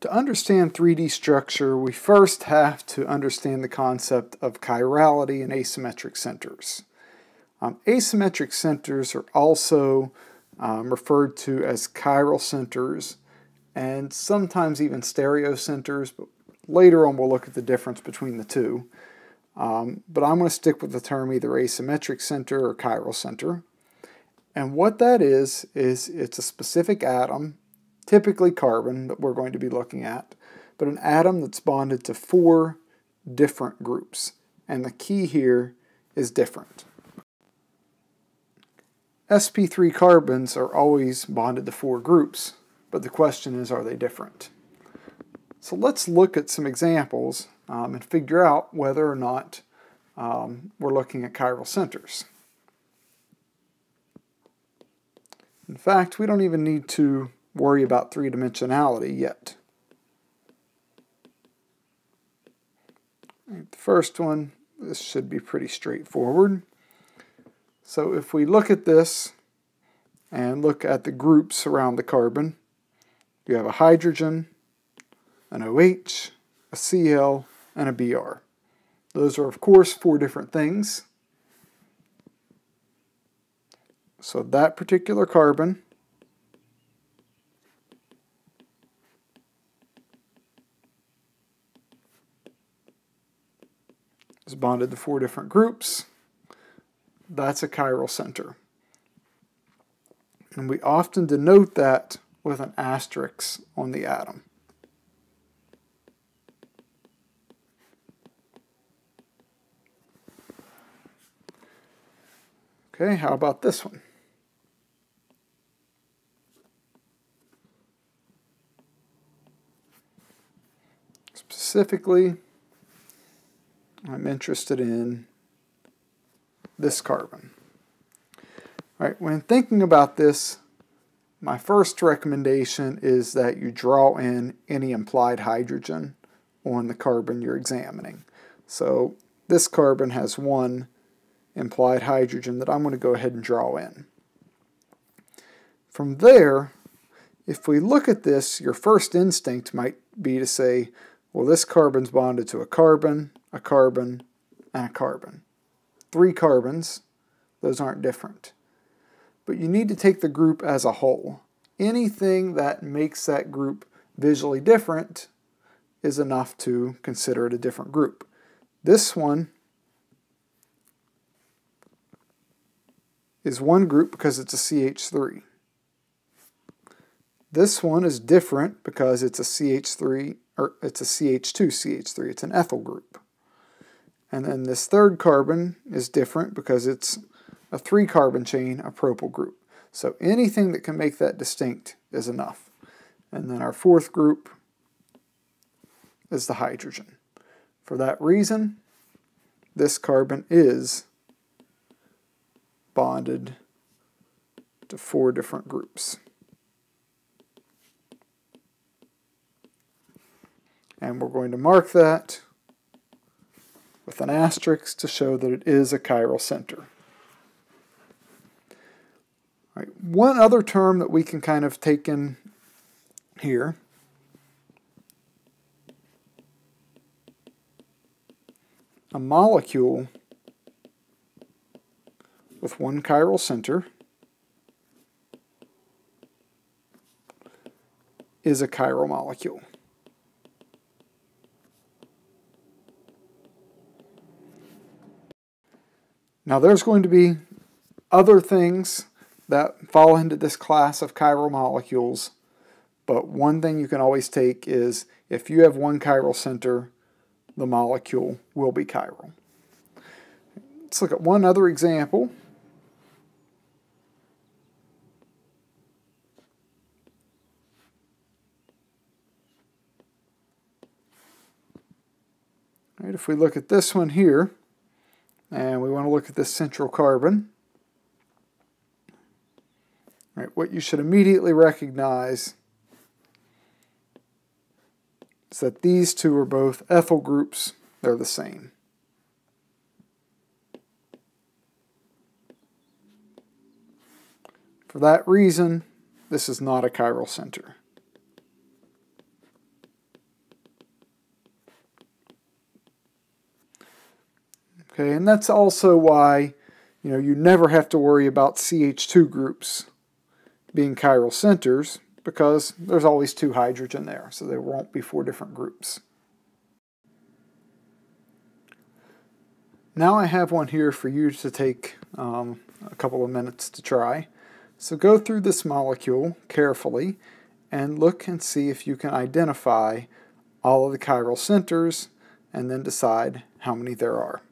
To understand 3D structure, we first have to understand the concept of chirality and asymmetric centers. Um, asymmetric centers are also um, referred to as chiral centers and sometimes even stereocenters, but later on we'll look at the difference between the two. Um, but I'm going to stick with the term either asymmetric center or chiral center. And what that is, is it's a specific atom typically carbon that we're going to be looking at, but an atom that's bonded to four different groups. And the key here is different. sp3 carbons are always bonded to four groups, but the question is, are they different? So let's look at some examples um, and figure out whether or not um, we're looking at chiral centers. In fact, we don't even need to worry about three-dimensionality yet. the first one, this should be pretty straightforward. So if we look at this and look at the groups around the carbon, you have a hydrogen, an OH, a Cl, and a Br. Those are, of course, four different things. So that particular carbon bonded to four different groups. That's a chiral center. And we often denote that with an asterisk on the atom. Okay, how about this one? Specifically, interested in this carbon. All right, when thinking about this, my first recommendation is that you draw in any implied hydrogen on the carbon you're examining. So this carbon has one implied hydrogen that I'm going to go ahead and draw in. From there, if we look at this, your first instinct might be to say, well, this carbon's bonded to a carbon, a carbon, and a carbon. Three carbons, those aren't different. But you need to take the group as a whole. Anything that makes that group visually different is enough to consider it a different group. This one is one group because it's a CH3. This one is different because it's a CH3 or it's a CH2 CH3. It's an ethyl group. And then this third carbon is different because it's a three carbon chain, a propyl group. So anything that can make that distinct is enough. And then our fourth group is the hydrogen. For that reason, this carbon is bonded to four different groups. And we're going to mark that with an asterisk to show that it is a chiral center. All right, one other term that we can kind of take in here a molecule with one chiral center is a chiral molecule. Now there's going to be other things that fall into this class of chiral molecules, but one thing you can always take is if you have one chiral center, the molecule will be chiral. Let's look at one other example. Right, if we look at this one here, and we want to look at this central carbon, right, what you should immediately recognize is that these two are both ethyl groups. They're the same. For that reason, this is not a chiral center. Okay, and that's also why you know you never have to worry about CH2 groups being chiral centers because there's always two hydrogen there, so there won't be four different groups. Now I have one here for you to take um, a couple of minutes to try. So go through this molecule carefully and look and see if you can identify all of the chiral centers and then decide how many there are.